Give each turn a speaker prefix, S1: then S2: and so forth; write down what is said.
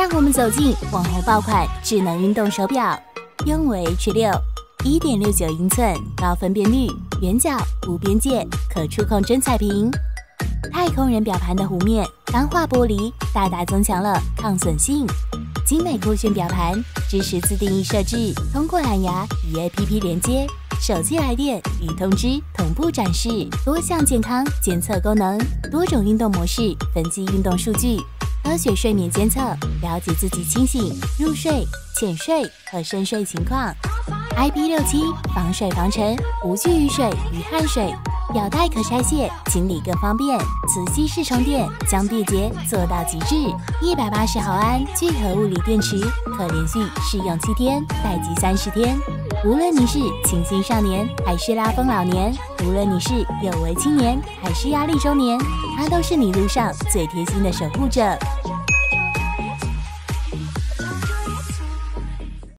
S1: 让我们走进网红爆款智能运动手表，拥维 H 六，一点六九英寸高分辨率，圆角无边界可触控真彩屏，太空人表盘的弧面钢化玻璃大大增强了抗损性，精美酷炫表盘支持自定义设置，通过蓝牙与 APP 连接，手机来电与通知同步展示，多项健康监测功能，多种运动模式分析运动数据。科学睡眠监测，了解自己清醒、入睡、浅睡和深睡情况。IP 六七防水防尘，无惧雨水与汗水。表带可拆卸，清理更方便。磁吸式充电，将便捷做到极致。一百八十毫安聚合物锂电池，可连续试用七天，待机三十天。无论你是清新少年还是拉风老年，无论你是有为青年还是压力中年，他都是你路上最贴心的守护者。